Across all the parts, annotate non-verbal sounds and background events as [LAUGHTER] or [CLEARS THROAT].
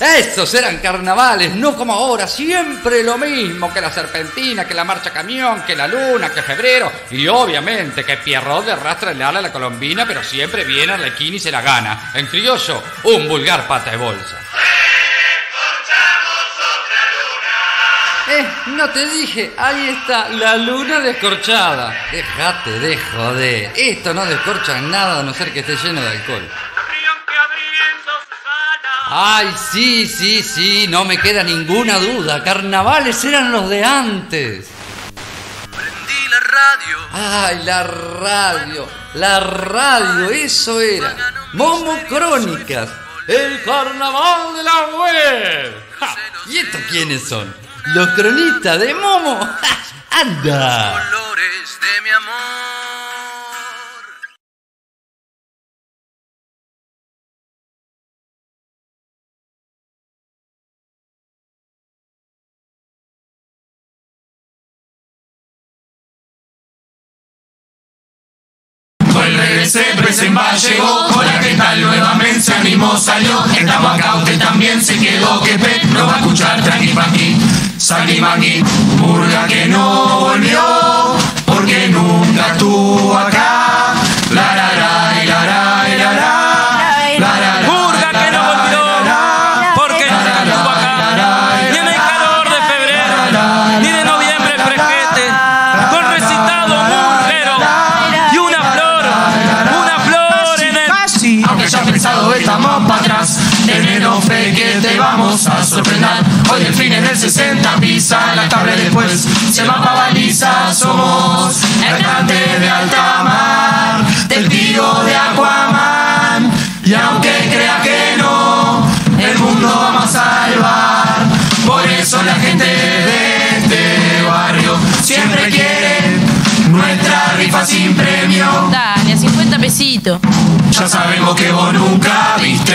Estos eran carnavales, no como ahora, siempre lo mismo que la serpentina, que la marcha camión, que la luna, que febrero, y obviamente que Pierrot de rastra el ala a la colombina, pero siempre viene Arlequín y se la gana. En criollo, un vulgar pata de bolsa. Eh, no te dije, ahí está, la luna descorchada. Déjate de joder, esto no descorcha nada a no ser que esté lleno de alcohol. Ay, sí, sí, sí, no me queda ninguna duda. Carnavales eran los de antes. Prendí la radio. Ay, la radio, la radio, eso era. Momo Crónicas, el carnaval de la web. Ja, ¿Y estos quiénes son? Los cronistas de Momo. Ja, [LAUGHS] ¡Anda! Colores de mi amor. Regresé, Presenba llegó, hola qué tal, nuevamente se animó, salió, estaba acá, usted también se quedó, que pe, no va a escuchar, tranqui saqui maqui, murga que no volvió, porque nunca estuvo Somos el de alta mar Testigo de Aquaman. Y aunque crea que no El mundo vamos a salvar. Por eso la gente de este barrio Siempre quiere nuestra rifa sin premio. Dale, a 50 pesitos. ya sabemos que vos nunca viste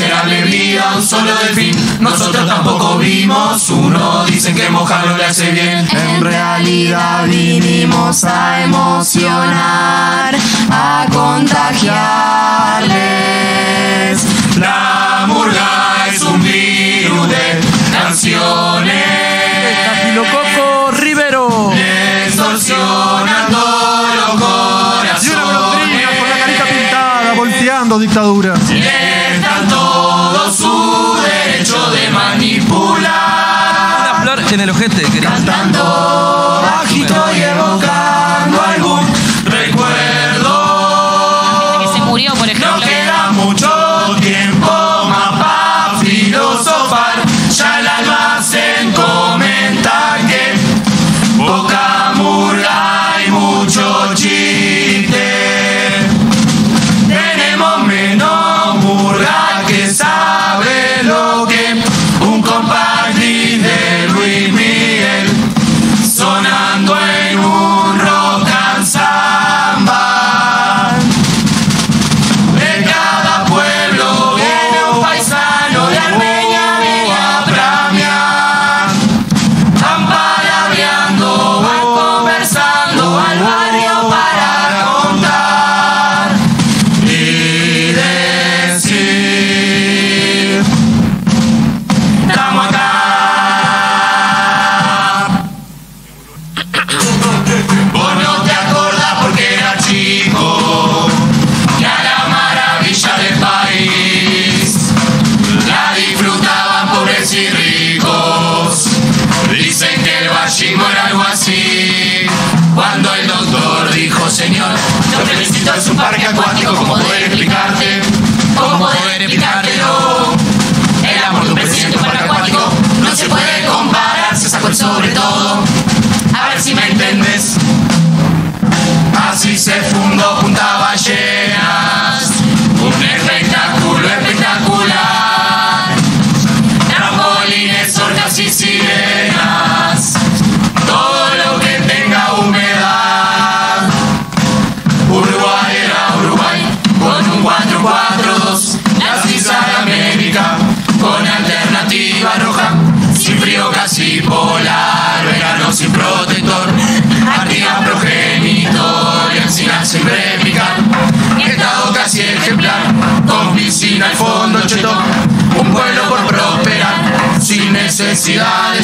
miserable vida un solo delfín. Nosotros tampoco vimos uno. Dicen que mojarlo le hace bien. En realidad vinimos a emocionar, a contagiarles. La murga es un virus de canciones. Estafilococo Rivero. Distorsionando los Y una golondrina con la carita pintada, volteando dictadura. Manipular. Una flor en el ojete, querido. Cantando bajito y evocando es un parque acuático, ¿cómo poder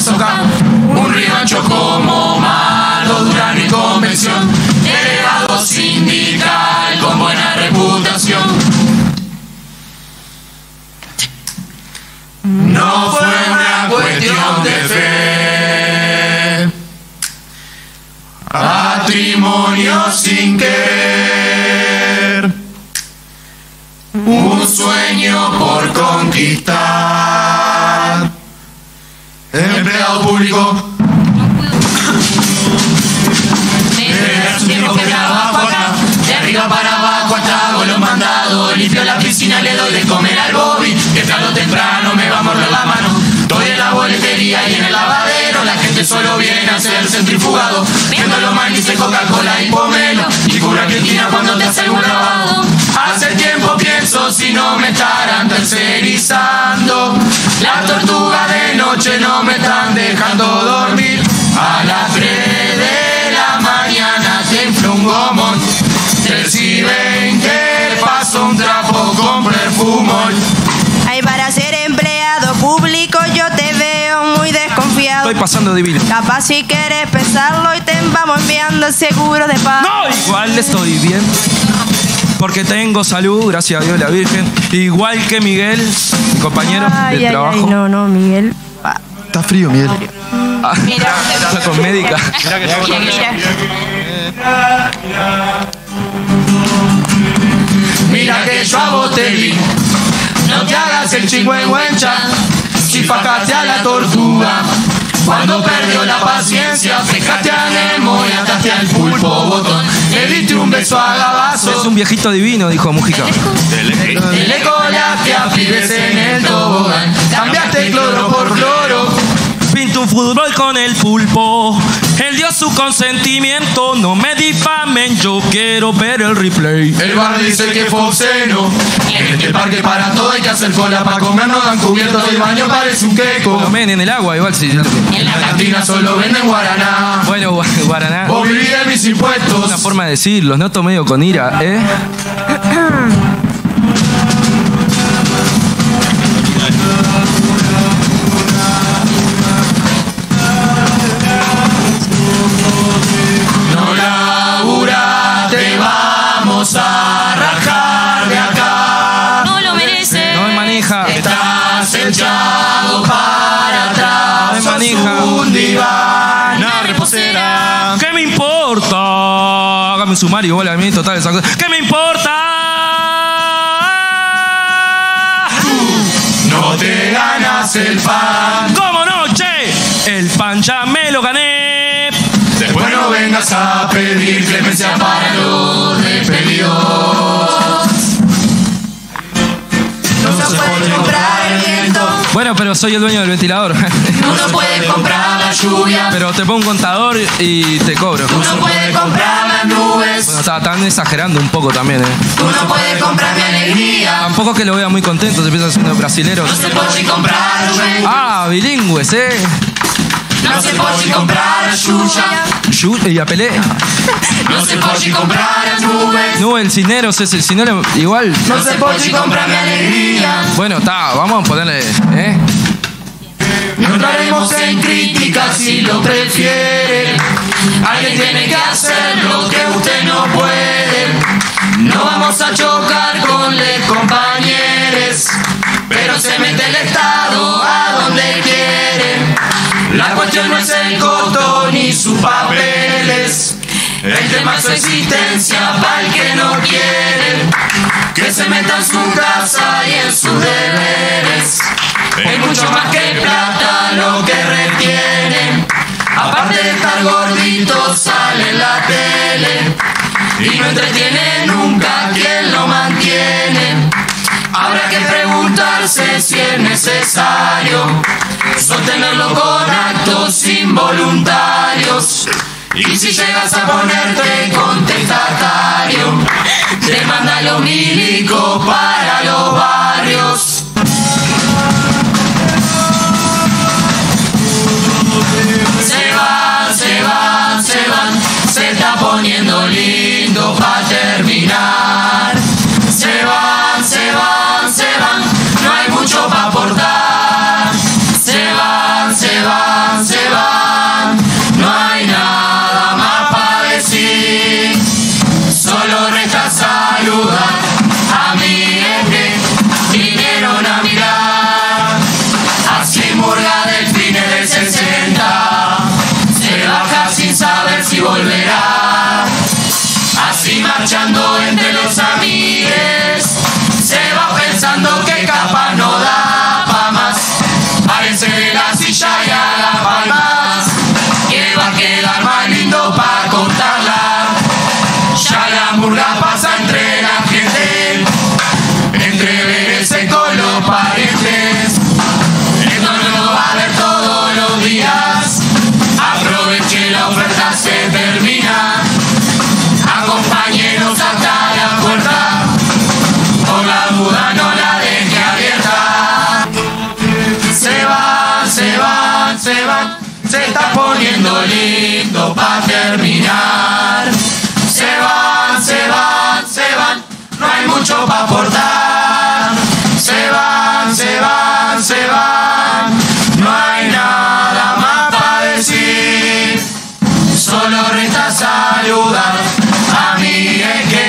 toca un río ancho como malo, Durán y convención, delegado sindical con buena reputación. No fue una cuestión de fe, patrimonio sin querer, un sueño por conquistar. Empleado público, tiempo que trabajo acá, de arriba para abajo hasta hago los mandados, limpio la piscina, le doy de comer al Bobby, que tarde o temprano me va a morder la mano. Estoy en la boletería y en el lavadero, la gente solo viene a ser centrifugado, viendo los manices, Coca-Cola y pomelo, y cura Argentina cuando te hace algún lavado. Hace tiempo pienso si no me estarán tercerizando, las tortugas de noche no me están dejando dormir. A las 3 de la mañana te inflo un gomón, 3 y 20 paso un trapo con perfumón. Ay, para ser empleado público yo te veo muy desconfiado. Estoy pasando divino. Capaz si quieres pensarlo y te vamos enviando el seguro de paz. No, igual estoy bien. Porque tengo salud, gracias a Dios la Virgen. Igual que Miguel, mi compañero Ay, de ay, trabajo. ay, no, no, Miguel. Está frío, Miguel. Ah, Mira. está con médica. Mira, mira. Mira que yo a vos te vi. No te hagas el chingüengüencha. Si fajaste a la tortuga. Cuando perdió la paciencia, pescaste a Nemo y ataste al pulpo botón. Le diste un beso a Es Gabazo. un viejito divino, dijo Mujica. Le colaste a pibes en el tobogán. Cambiaste cloro por cloro. Pinto un fútbol con el pulpo. Él dio su consentimiento. No me difamen, yo quiero ver el replay. El bar dice que fue obsceno. En este parque para todo hay que hacer cola para comer. No dan cubiertos el baño, parece un queco. men en el agua, igual si. En la cantina solo venden guaraná. Bueno, Gua- Guaraná. Vos vivís de mis impuestos. Una forma de decirlo, noto medio con ira, ¿eh? [CLEARS THROAT] un sumario, igual a mí, total, esa cosa. ¿Qué me importa? No te ganas el pan. ¿Cómo no, che? El pan ya me lo gané. Después no vengas a pedir clemencia para los despedidos. no se puede comprar el viento. Bueno, pero soy el dueño del ventilador. Uno puede comprar lluvia. pero te pongo un contador y te cobro. Uno puede comprar las nubes. Bueno, está- están exagerando un poco también, ¿eh? Uno puede comprar mi alegría. Tampoco es que lo vea muy contento, se piensa siendo brasileros. No se puede comprar. Ah, bilingües, ¿eh? No se puede comprar Yuya. Yu- Y apelé. No se puede comprar nubes. No, el Cineros es el Cinero igual. No se puede comprar mi alegría. Bueno, está, vamos a ponerle, ¿eh? No entraremos en críticas si lo prefiere. Alguien tiene que hacer lo que usted no puede. No vamos a chocar con les compañeros, pero se mete el Estado a donde quiere. La cuestión no es el coto ni sus papeles. El tema es su existencia para el que no quiere. Que se meta en su casa y en sus deberes. Es mucho más que plata lo que retienen. Aparte de estar gordito, sale en la tele. Y no entretiene nunca quien lo mantiene. Habrá que preguntarse si es necesario sostenerlo con actos involuntarios. Y si llegas a ponerte contestatario, te manda los milicos para los barrios. queda más lindo para contarla. Ya la murga poniendo lindo para terminar. Se van, se van, se van, no hay mucho para aportar. Se van, se van, se van, no hay nada más para decir. Solo resta saludar a Miguel que